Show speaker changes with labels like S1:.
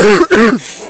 S1: Ahem.